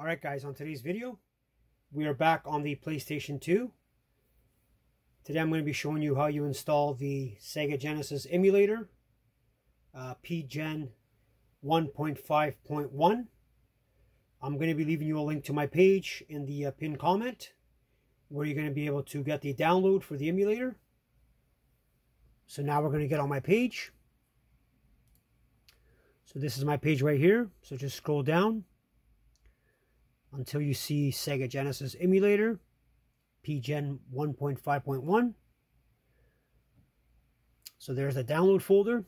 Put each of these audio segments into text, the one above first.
Alright guys, on today's video, we are back on the PlayStation 2. Today I'm going to be showing you how you install the Sega Genesis emulator, uh, PGen 1.5.1. I'm going to be leaving you a link to my page in the uh, pinned comment, where you're going to be able to get the download for the emulator. So now we're going to get on my page. So this is my page right here. So just scroll down until you see Sega Genesis emulator, PGen 1.5.1. So there's the download folder.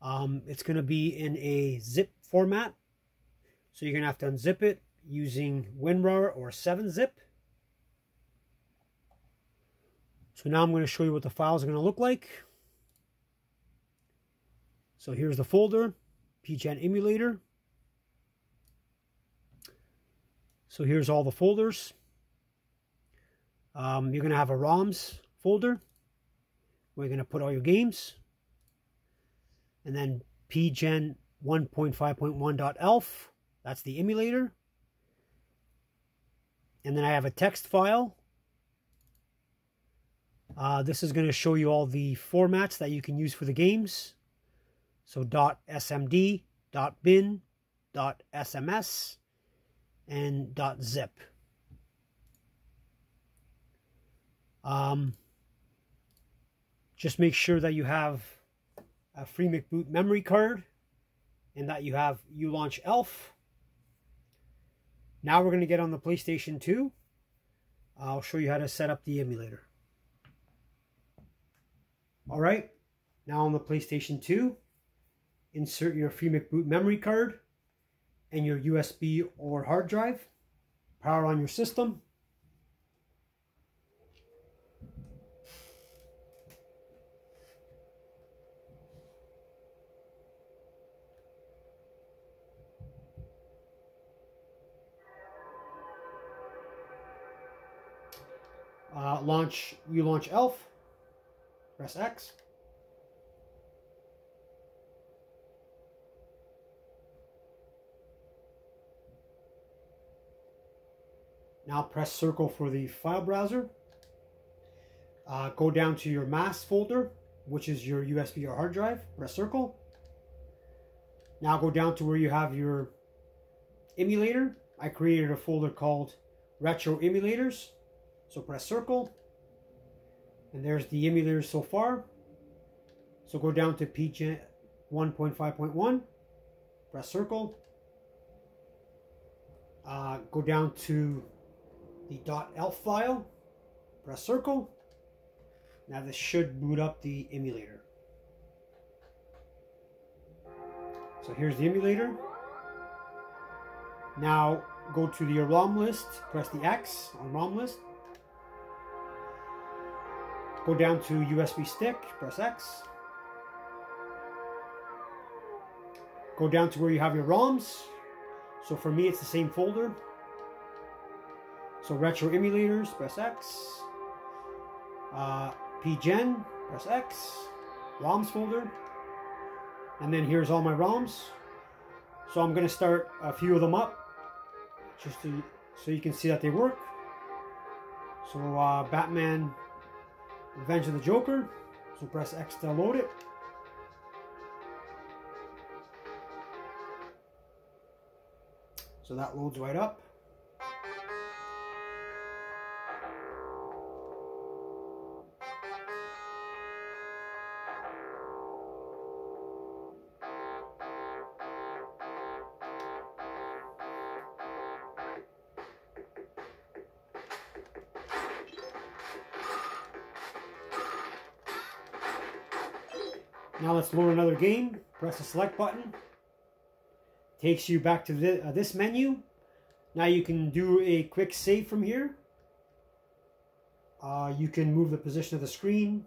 Um, it's going to be in a zip format. So you're going to have to unzip it using WinRAR or 7-zip. So now I'm going to show you what the files are going to look like. So here's the folder, PGen emulator. So here's all the folders. Um, you're going to have a ROMs folder where you're going to put all your games. And then pgen 1.5.1.elf, that's the emulator. And then I have a text file. Uh, this is going to show you all the formats that you can use for the games. So .smd, .bin, .sms, and .zip. Um, just make sure that you have a FreeMcBoot memory card and that you have ULaunch ELF. Now we're going to get on the PlayStation 2. I'll show you how to set up the emulator. Alright, now on the PlayStation 2, insert your FreeMcBoot memory card and your USB or hard drive. Power on your system. Uh, launch, ULaunch ELF, press X. Now press circle for the file browser. Uh, go down to your mass folder, which is your USB or hard drive. Press circle. Now go down to where you have your emulator. I created a folder called Retro Emulators. So press circle. And there's the emulators so far. So go down to PGen 1.5.1. Press circle. Uh, go down to the .elf file, press circle. Now this should boot up the emulator. So here's the emulator. Now go to the ROM list, press the X on ROM list. Go down to USB stick, press X. Go down to where you have your ROMs. So for me, it's the same folder. So retro emulators, press X. Uh, PGen, press X. ROMs folder. And then here's all my ROMs. So I'm to start a few of them up just to so you can see that they work. So uh, Batman Revenge of the Joker. So press X to load it. So that loads right up. Now let's load another game. Press the select button. Takes you back to the, uh, this menu. Now you can do a quick save from here. Uh, you can move the position of the screen.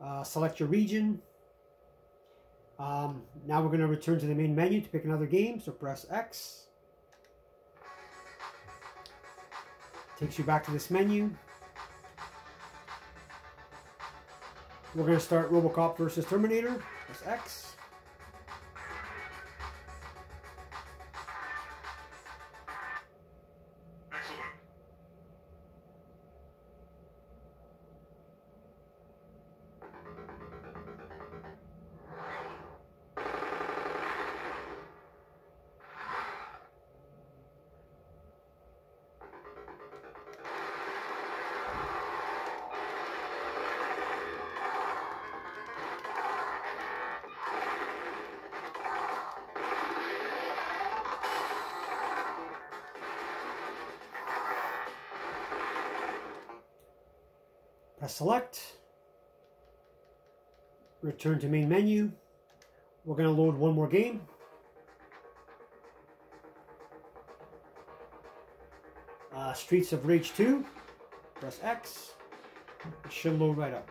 Uh, select your region. Um, now we're going to return to the main menu to pick another game. So press X. Takes you back to this menu. We're going to start Robocop versus Terminator. Press X. Press select. Return to main menu. We're going to load one more game. Uh, Streets of Rage 2. Press X. It should load right up.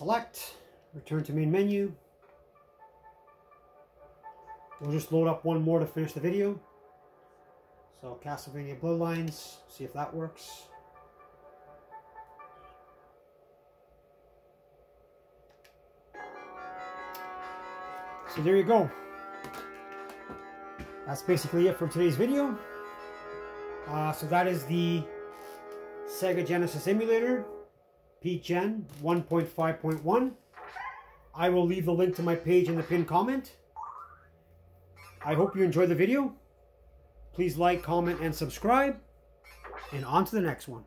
Select, return to main menu. We'll just load up one more to finish the video. So Castlevania Bloodlines, see if that works. So there you go. That's basically it for today's video. Uh, so that is the Sega Genesis emulator PGen 1.5.1. I will leave the link to my page in the pinned comment. I hope you enjoyed the video. Please like, comment, and subscribe. And on to the next one.